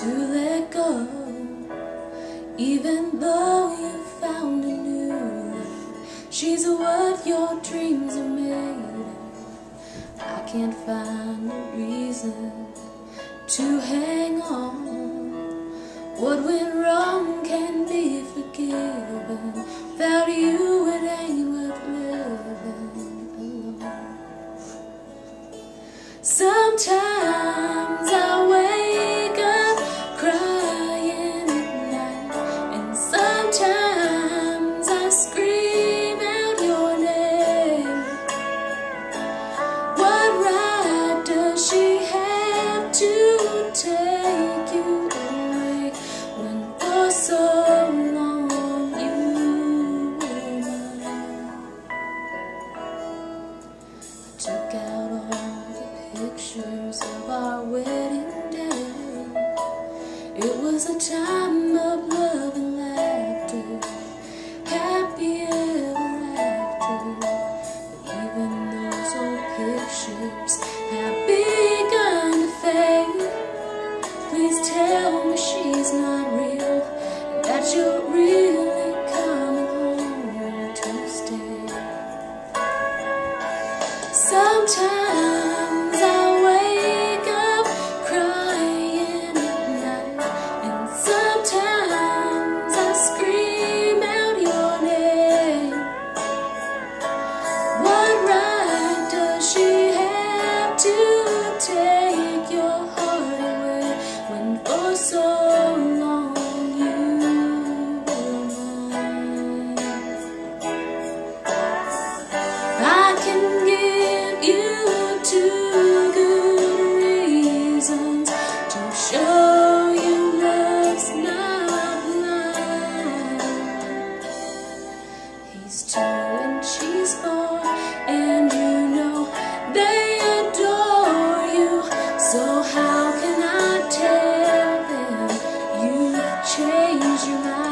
to let go, even though you found a new love. She's what your dreams are made of. I can't find a reason to hang on. What went wrong can be forgiven. Without you, it ain't worth living alone. Sometimes was a time of love and laughter, happy ever after. But even those old pictures have begun to fade. Please tell me she's not so long you were mine. I can give you two good reasons to show you love's not blind. He's two and she's four. you now.